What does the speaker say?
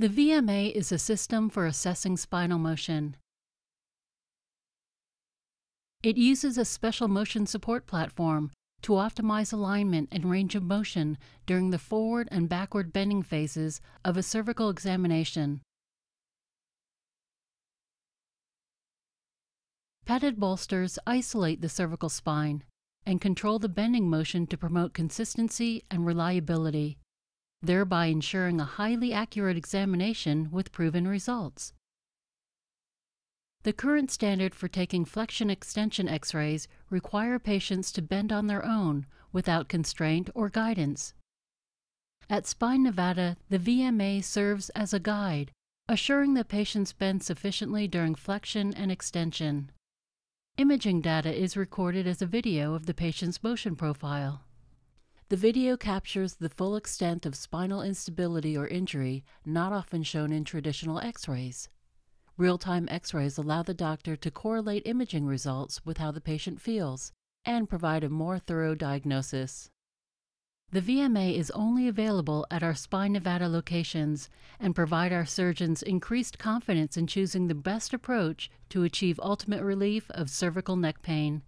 The VMA is a system for assessing spinal motion. It uses a special motion support platform to optimize alignment and range of motion during the forward and backward bending phases of a cervical examination. Padded bolsters isolate the cervical spine and control the bending motion to promote consistency and reliability, thereby ensuring a highly accurate examination with proven results. The current standard for taking flexion extension x rays require patients to bend on their own without constraint or guidance. At Spine Nevada, the VMA serves as a guide, assuring that patients bend sufficiently during flexion and extension. Imaging data is recorded as a video of the patient's motion profile. The video captures the full extent of spinal instability or injury not often shown in traditional x rays. Real time x rays allow the doctor to correlate imaging results with how the patient feels and provide a more thorough diagnosis. The VMA is only available at our Spine Nevada locations and provide our surgeons increased confidence in choosing the best approach to achieve ultimate relief of cervical neck pain.